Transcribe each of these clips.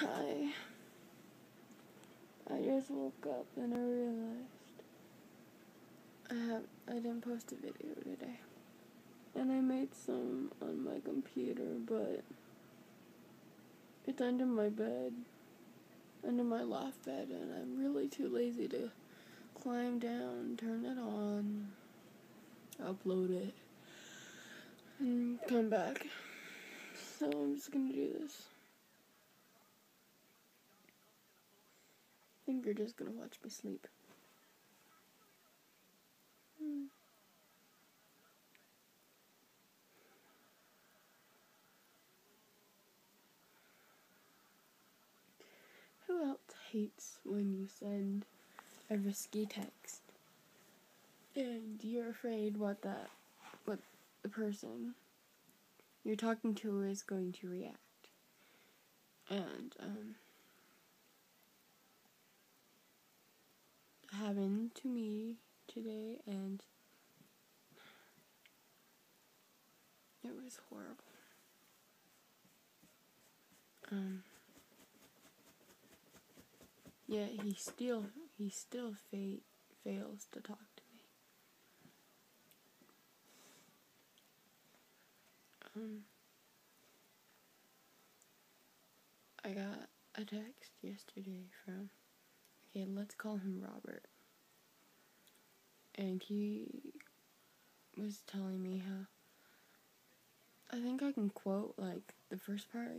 Hi. I just woke up and I realized I have I didn't post a video today. And I made some on my computer, but it's under my bed, under my loft bed, and I'm really too lazy to climb down, turn it on, upload it, and come back. So I'm just gonna do this. Think you're just gonna watch me sleep. Hmm. Who else hates when you send a risky text and you're afraid what that what the person you're talking to is going to react? And um happened to me today and it was horrible. Um yeah, he still he still fa- fails to talk to me. Um I got a text yesterday from okay, let's call him Robert. And he was telling me how I think I can quote like the first part.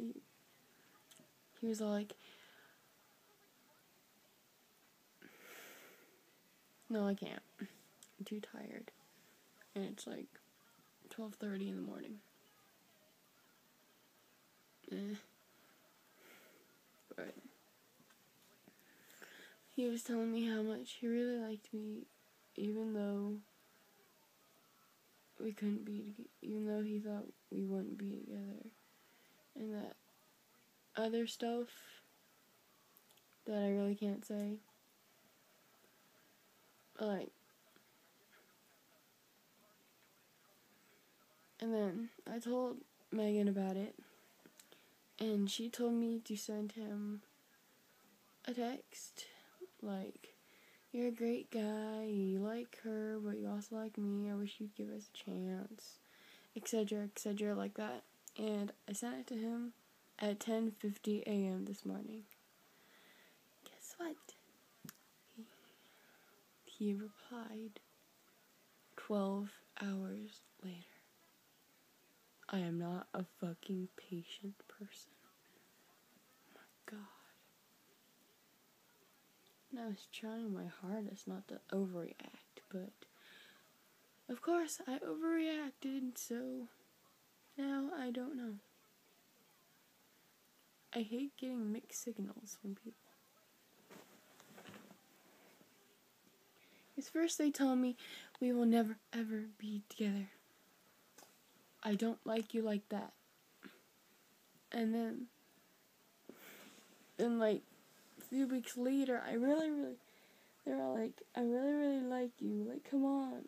He was like No, I can't. I'm too tired. And it's like 12:30 in the morning. Eh. But he was telling me how much he really liked me even though we couldn't be even though he thought we wouldn't be together. And that other stuff that I really can't say like and then I told Megan about it and she told me to send him a text like you're a great guy, you like her, but you also like me. I wish you'd give us a chance, etc., etc., like that. And I sent it to him at 10:50 a.m. this morning. Guess what? He replied 12 hours later. I am not a fucking patient person. And I was trying my hardest not to overreact, but of course I overreacted, so now I don't know. I hate getting mixed signals from people. Because first they tell me we will never ever be together. I don't like you like that. And then, then like few weeks later, I really, really, they're all like, I really, really like you. Like, come on,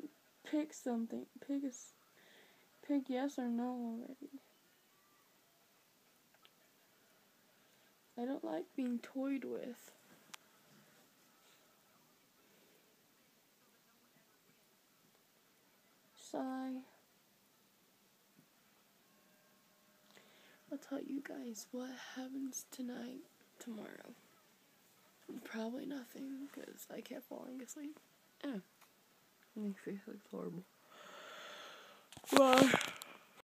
pick something. Pick a, pick yes or no already. I don't like being toyed with. Sigh. I'll tell you guys what happens tonight, tomorrow. Probably nothing, because I kept falling asleep. Yeah. Makes me feel horrible. Well.